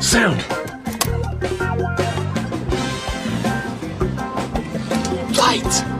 Sound! Light!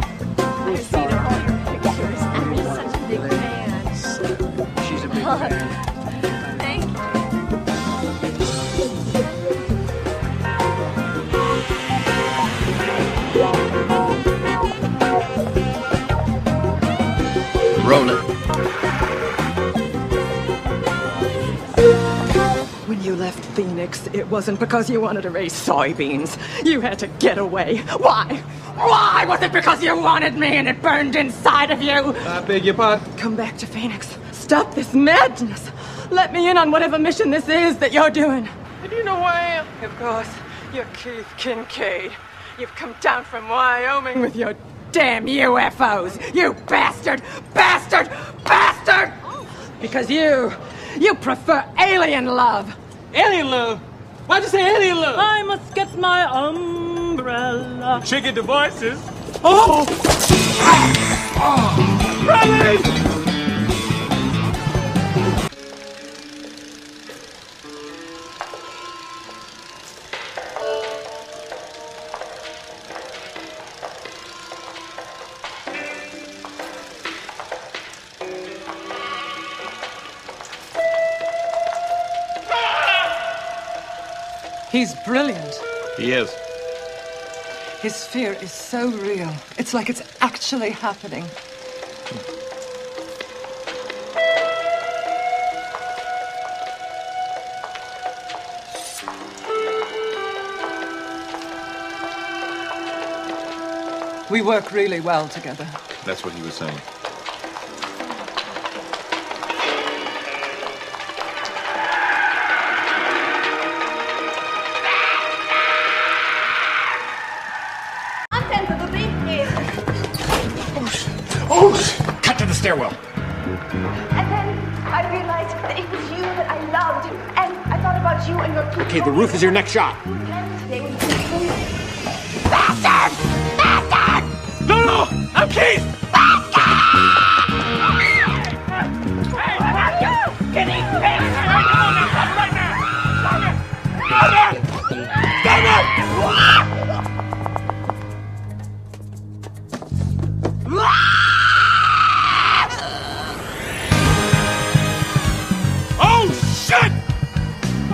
You left Phoenix, it wasn't because you wanted to raise soybeans. You had to get away. Why? Why? Was it because you wanted me and it burned inside of you? I beg your pardon? Come back to Phoenix. Stop this madness. Let me in on whatever mission this is that you're doing. And you know who I am? Of course. You're Keith Kincaid. You've come down from Wyoming with your damn UFOs. You bastard! Bastard! Bastard! Oh. Because you, you prefer alien love. Alien love? Why'd you say alien love? I must get my umbrella. Chicken devices. Oh! Ah. Ah. Riley! He's brilliant. He is. His fear is so real. It's like it's actually happening. We work really well together. That's what he was saying. Stairwell. And then I realized that it was you that I loved. And I thought about you and your two Okay, the roof is your next shot.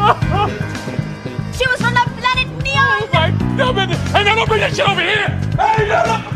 she was from the planet Neo! Oh, my God! Hey, I don't bring that shit over here! Hey,